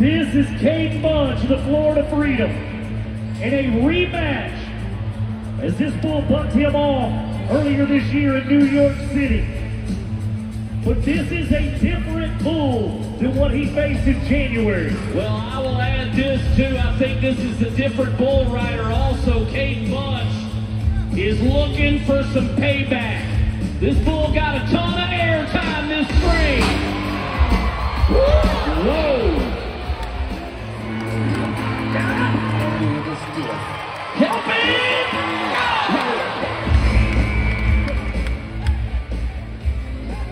This is Cade Bunch of the Florida Freedom in a rematch as this bull bucked him off earlier this year in New York City. But this is a different bull than what he faced in January. Well, I will add this too. I think this is a different bull rider also. Cade Bunch is looking for some payback. This bull got a ton of airtime this spring.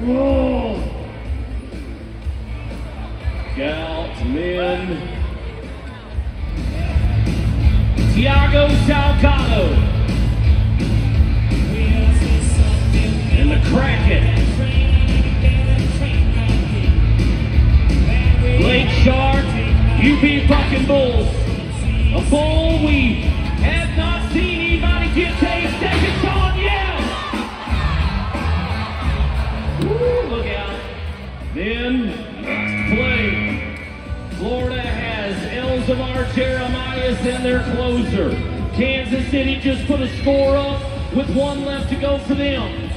Whoa! Gout, men. Thiago Salgado. And the Kraken. Blake Sharp, UP fucking Bulls. A bull we have not seen anybody get to Then, next play. Florida has Elizmar Jeremias in their closer. Kansas City just put a score up with one left to go for them.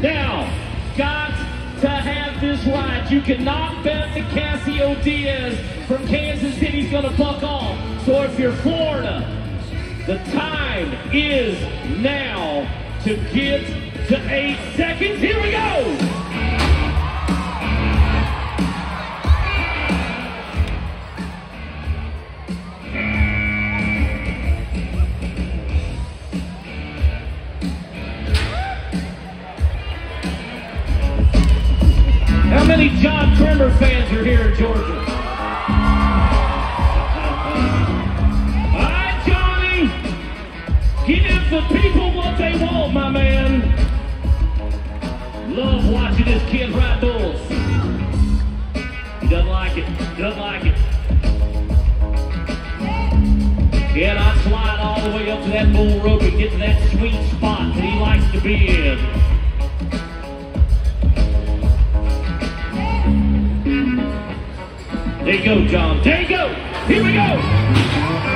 Now, got to have this right. You cannot bet that Cassio Dias from Kansas City's going to buck off. So if you're Florida, the time is now to get to eight seconds. Here we go. Many John Crimber fans are here in Georgia? All right, Johnny. Give the people what they want, my man. Love watching this kid ride bulls. He doesn't like it. Doesn't like it. Yeah, I slide all the way up to that bull rope and get to that sweet spot that he likes to be in. There go, John. There go. Here we go.